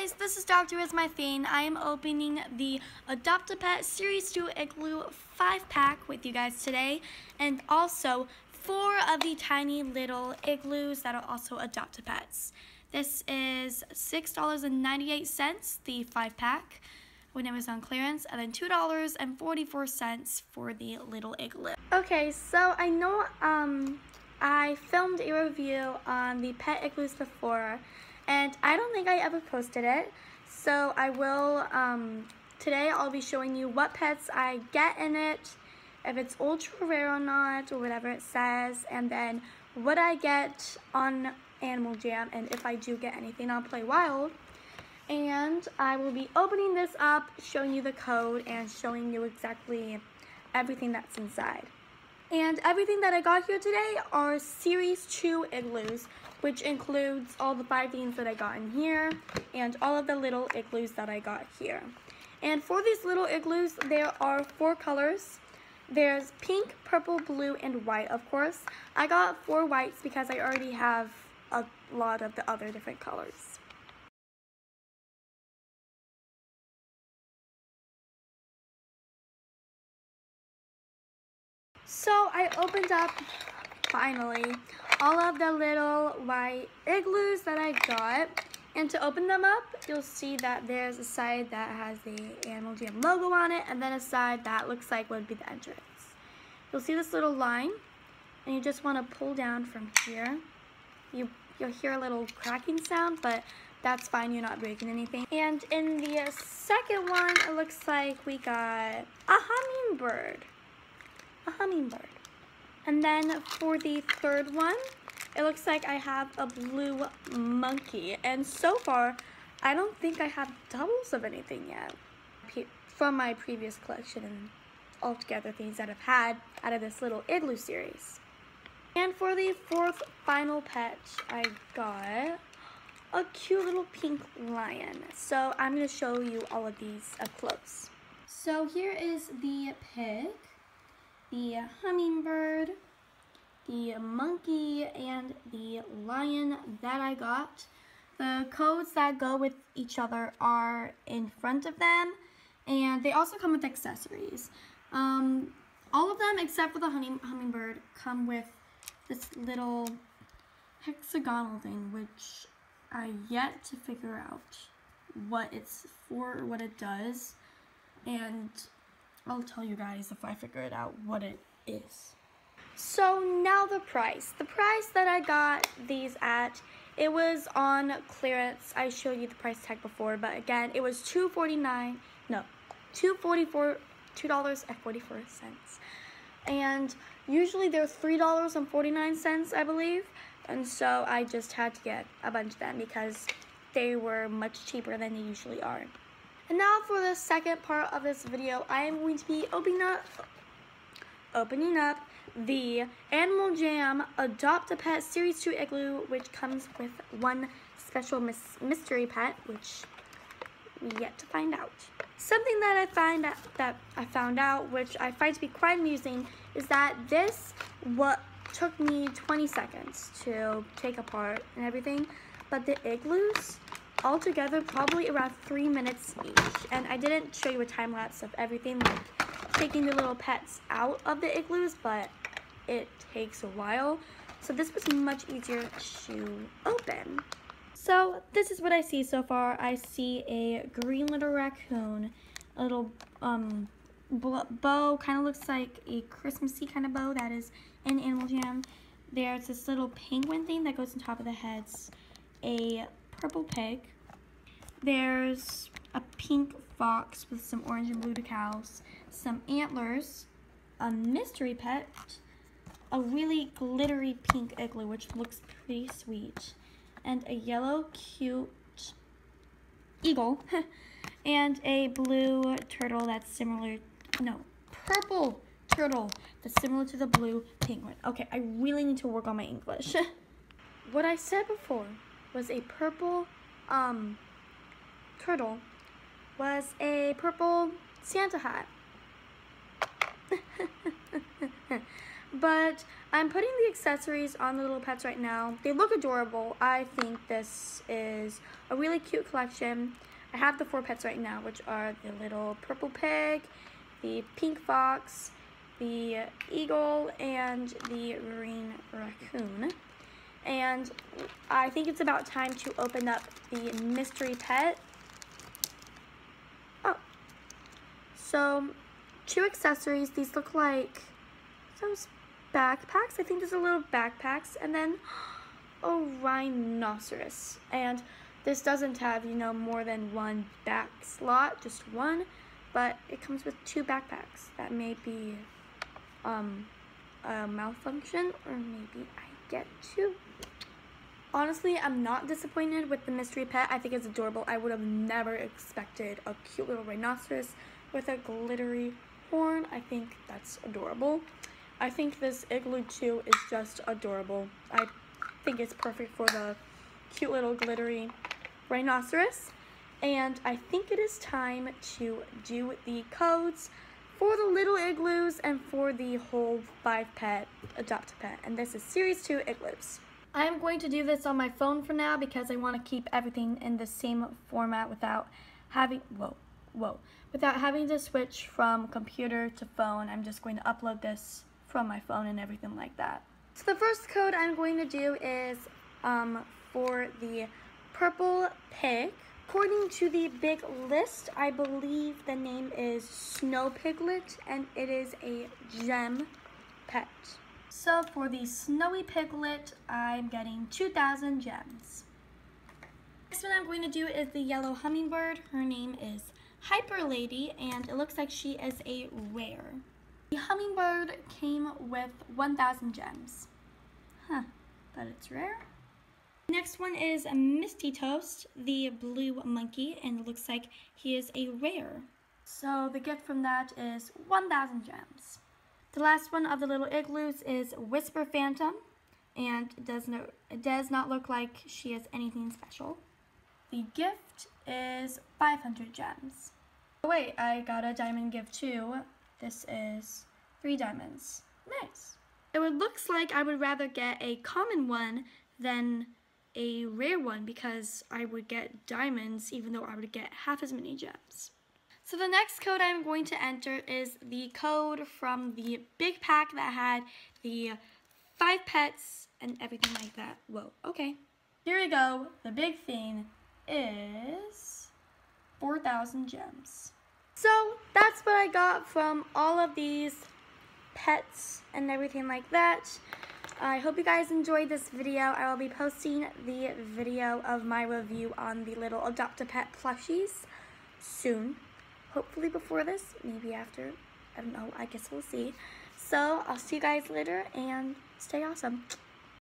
guys, this is Dr. Is My Thing. I am opening the Adopt-A-Pet Series 2 Igloo 5-pack with you guys today. And also, four of the tiny little igloos that are also Adopt-A-Pets. This is $6.98, the 5-pack, when it was on clearance, and then $2.44 for the little igloo. Okay, so I know um, I filmed a review on the pet igloos before, and I don't think I ever posted it. So I will, um, today I'll be showing you what pets I get in it, if it's ultra rare or not, or whatever it says, and then what I get on Animal Jam, and if I do get anything on Play Wild. And I will be opening this up, showing you the code, and showing you exactly everything that's inside. And everything that I got here today are Series 2 igloos which includes all the five things that I got in here and all of the little igloos that I got here. And for these little igloos, there are four colors. There's pink, purple, blue, and white, of course. I got four whites because I already have a lot of the other different colors. So I opened up, finally, all of the little white igloos that I got. And to open them up, you'll see that there's a side that has the Animal Jam logo on it, and then a side that looks like would be the entrance. You'll see this little line, and you just want to pull down from here. You, you'll hear a little cracking sound, but that's fine, you're not breaking anything. And in the second one, it looks like we got a hummingbird. A hummingbird. And then for the third one, it looks like I have a blue monkey. And so far, I don't think I have doubles of anything yet from my previous collection and altogether things that I've had out of this little igloo series. And for the fourth final pet, I got a cute little pink lion. So I'm going to show you all of these up close. So here is the pig the hummingbird, the monkey, and the lion that I got. The codes that go with each other are in front of them, and they also come with accessories. Um, all of them, except for the humming hummingbird, come with this little hexagonal thing, which I yet to figure out what it's for or what it does. And I'll tell you guys if I figure it out what it is. So now the price. The price that I got these at, it was on clearance. I showed you the price tag before, but again, it was $2.49, no, $2.44, $2.44. And usually they're $3.49, I believe. And so I just had to get a bunch of them because they were much cheaper than they usually are. And now for the second part of this video, I am going to be opening up, opening up the Animal Jam Adopt a Pet Series 2 Igloo, which comes with one special mystery pet, which we yet to find out. Something that I find that I found out, which I find to be quite amusing, is that this what took me 20 seconds to take apart and everything, but the igloos altogether probably around three minutes each. And I didn't show you a time lapse of everything, like taking the little pets out of the igloos, but it takes a while. So this was much easier to open. So this is what I see so far. I see a green little raccoon, a little um, bow, kind of looks like a Christmassy kind of bow that is in Animal Jam. There's this little penguin thing that goes on top of the heads, a purple pig, there's a pink fox with some orange and blue decals, some antlers, a mystery pet, a really glittery pink igloo, which looks pretty sweet, and a yellow cute eagle, and a blue turtle that's similar, no, purple turtle that's similar to the blue penguin. Okay, I really need to work on my English. what I said before was a purple, um, turtle was a purple Santa hat. But I'm putting the accessories on the little pets right now. They look adorable. I think this is a really cute collection. I have the four pets right now, which are the little purple pig, the pink fox, the eagle, and the marine raccoon. And I think it's about time to open up the mystery pet. Oh. So, two accessories. These look like those backpacks. I think there's a little backpacks. And then a rhinoceros. And this doesn't have, you know, more than one back slot, just one. But it comes with two backpacks. That may be um, a malfunction or maybe I get two. Honestly, I'm not disappointed with the mystery pet. I think it's adorable. I would have never expected a cute little rhinoceros with a glittery horn. I think that's adorable. I think this igloo too is just adorable. I think it's perfect for the cute little glittery rhinoceros. And I think it is time to do the codes for the little igloos and for the whole five pet adopt a pet. And this is series two igloos. I am going to do this on my phone for now because I want to keep everything in the same format without having, whoa, whoa, without having to switch from computer to phone. I'm just going to upload this from my phone and everything like that. So the first code I'm going to do is um, for the purple pig. According to the big list, I believe the name is Snow Piglet and it is a gem pet. So for the Snowy Piglet, I'm getting 2,000 gems. Next one I'm going to do is the yellow hummingbird. Her name is Hyper Lady and it looks like she is a rare. The hummingbird came with 1,000 gems. Huh, but it's rare. Next one is Misty Toast, the blue monkey, and it looks like he is a rare. So the gift from that is 1,000 gems. The last one of the little igloos is Whisper Phantom, and it does, not, it does not look like she has anything special. The gift is 500 gems. Oh wait, I got a diamond gift too. This is three diamonds. Nice. It looks like I would rather get a common one than a rare one because I would get diamonds even though I would get half as many gems. So the next code I'm going to enter is the code from the big pack that had the five pets and everything like that. Whoa, okay. Here we go. The big thing is 4,000 gems. So that's what I got from all of these pets and everything like that. I hope you guys enjoyed this video. I will be posting the video of my review on the little Adopt-A-Pet plushies soon hopefully before this, maybe after, I don't know, I guess we'll see. So I'll see you guys later and stay awesome.